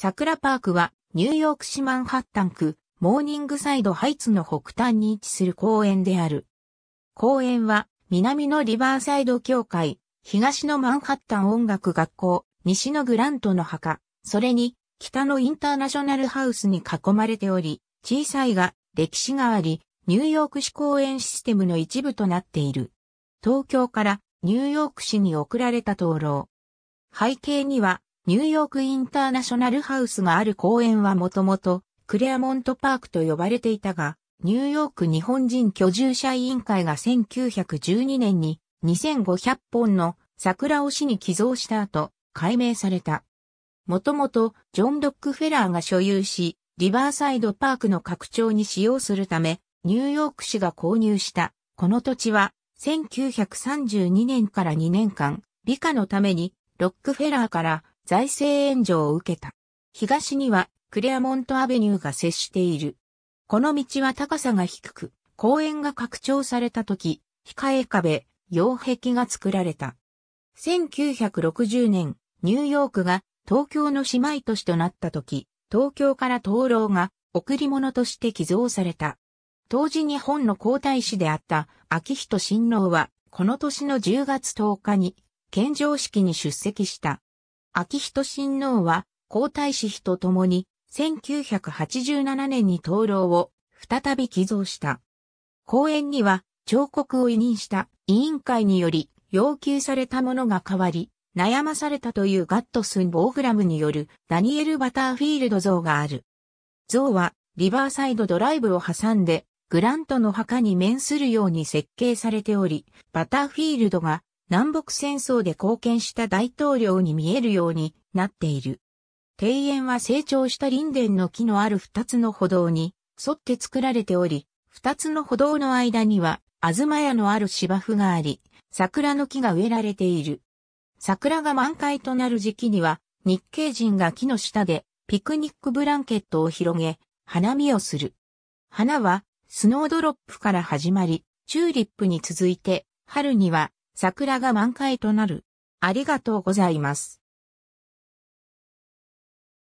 桜パークはニューヨーク市マンハッタン区モーニングサイドハイツの北端に位置する公園である。公園は南のリバーサイド協会、東のマンハッタン音楽学校、西のグラントの墓、それに北のインターナショナルハウスに囲まれており、小さいが歴史があり、ニューヨーク市公園システムの一部となっている。東京からニューヨーク市に送られた灯籠。背景には、ニューヨークインターナショナルハウスがある公園はもともと、クレアモントパークと呼ばれていたが、ニューヨーク日本人居住者委員会が1912年に2500本の桜を市に寄贈した後、改名された。もともとジョン・ドックフェラーが所有し、リバーサイドパークの拡張に使用するため、ニューヨーク市が購入した。この土地は、1932年から2年間、理科のために、ロックフェラーから財政援助を受けた。東にはクレアモントアベニューが接している。この道は高さが低く、公園が拡張された時、控え壁、擁壁が作られた。1960年、ニューヨークが東京の姉妹都市となった時、東京から灯籠が贈り物として寄贈された。当時日本の皇太子であった秋人親王は、この年の10月10日に、献上式に出席した。秋人親王は、皇太子妃と共に、1987年に灯籠を再び寄贈した。公演には彫刻を委任した委員会により要求されたものが変わり、悩まされたというガットスン・ボーグラムによるダニエル・バターフィールド像がある。像はリバーサイドドライブを挟んでグラントの墓に面するように設計されており、バターフィールドが南北戦争で貢献した大統領に見えるようになっている。庭園は成長した林田の木のある二つの歩道に沿って作られており、二つの歩道の間には、東屋のある芝生があり、桜の木が植えられている。桜が満開となる時期には、日系人が木の下でピクニックブランケットを広げ、花見をする。花は、スノードロップから始まり、チューリップに続いて、春には桜が満開となる。ありがとうございます。